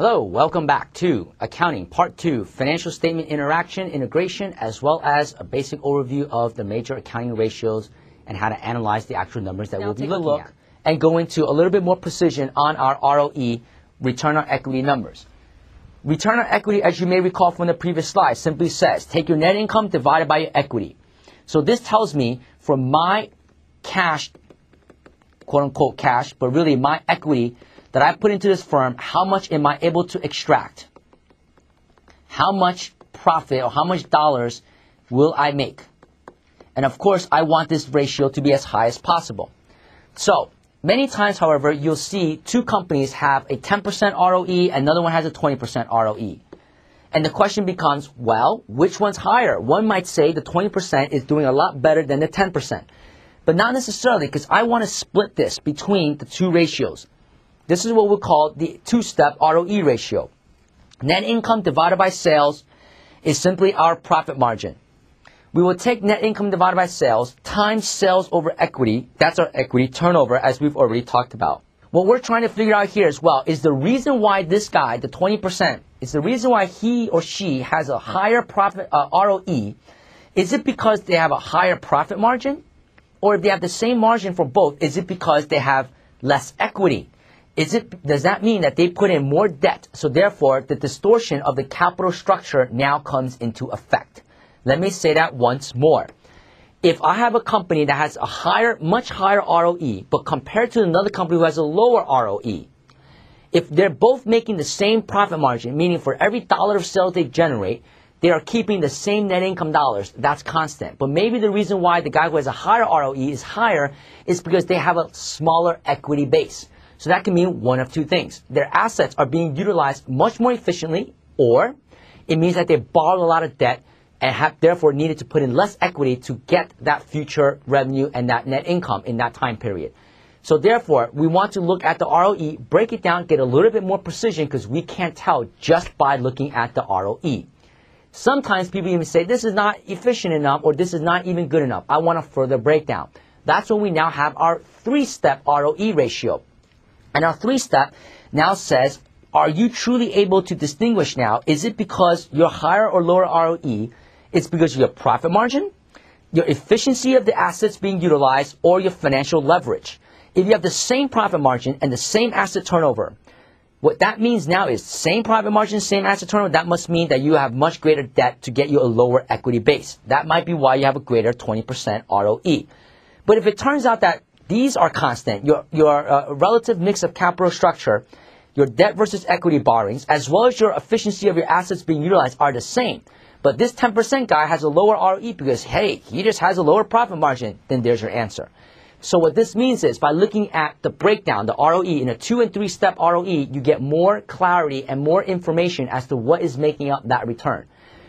Hello, welcome back to Accounting Part 2, Financial Statement Interaction, Integration, as well as a basic overview of the major accounting ratios and how to analyze the actual numbers that Now we'll be looking look. at. And go into a little bit more precision on our ROE, return on equity numbers. Return on equity, as you may recall from the previous slide, simply says take your net income divided by your equity. So this tells me for my cash, quote unquote cash, but really my equity that I put into this firm, how much am I able to extract? How much profit or how much dollars will I make? And of course, I want this ratio to be as high as possible. So, many times, however, you'll see two companies have a 10% ROE, another one has a 20% ROE. And the question becomes, well, which one's higher? One might say the 20% is doing a lot better than the 10%. But not necessarily, because I want to split this between the two ratios. This is what we call the two-step ROE ratio. Net income divided by sales is simply our profit margin. We will take net income divided by sales times sales over equity. That's our equity turnover, as we've already talked about. What we're trying to figure out here as well is the reason why this guy, the 20%, is the reason why he or she has a higher profit uh, ROE. Is it because they have a higher profit margin? Or if they have the same margin for both, is it because they have less equity? Is it, does that mean that they put in more debt? So therefore, the distortion of the capital structure now comes into effect. Let me say that once more. If I have a company that has a higher, much higher ROE, but compared to another company who has a lower ROE, if they're both making the same profit margin, meaning for every dollar of sales they generate, they are keeping the same net income dollars. That's constant. But maybe the reason why the guy who has a higher ROE is higher is because they have a smaller equity base. So that can mean one of two things. Their assets are being utilized much more efficiently, or it means that they borrowed a lot of debt and have therefore needed to put in less equity to get that future revenue and that net income in that time period. So therefore, we want to look at the ROE, break it down, get a little bit more precision because we can't tell just by looking at the ROE. Sometimes people even say this is not efficient enough or this is not even good enough. I want a further breakdown. That's when we now have our three-step ROE ratio. And our three-step now says, are you truly able to distinguish now? Is it because your higher or lower ROE it's because of your profit margin, your efficiency of the assets being utilized, or your financial leverage. If you have the same profit margin and the same asset turnover, what that means now is same profit margin, same asset turnover, that must mean that you have much greater debt to get you a lower equity base. That might be why you have a greater 20% ROE. But if it turns out that these are constant, your, your uh, relative mix of capital structure, your debt versus equity borrowings, as well as your efficiency of your assets being utilized are the same, but this 10% guy has a lower ROE because, hey, he just has a lower profit margin, then there's your answer. So what this means is by looking at the breakdown, the ROE, in a two and three step ROE, you get more clarity and more information as to what is making up that return.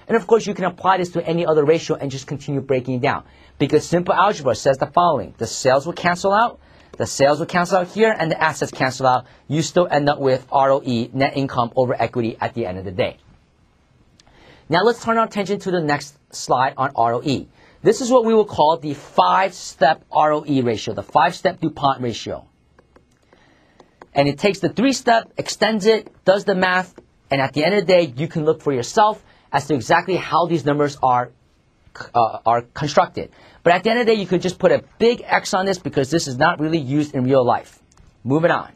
And of course, you can apply this to any other ratio and just continue breaking it down. Because simple algebra says the following. The sales will cancel out, the sales will cancel out here, and the assets cancel out. You still end up with ROE, net income over equity at the end of the day. Now let's turn our attention to the next slide on ROE. This is what we will call the five-step ROE ratio, the five-step DuPont ratio. And it takes the three-step, extends it, does the math, and at the end of the day, you can look for yourself as to exactly how these numbers are uh, are constructed. But at the end of the day, you could just put a big X on this because this is not really used in real life. Moving on.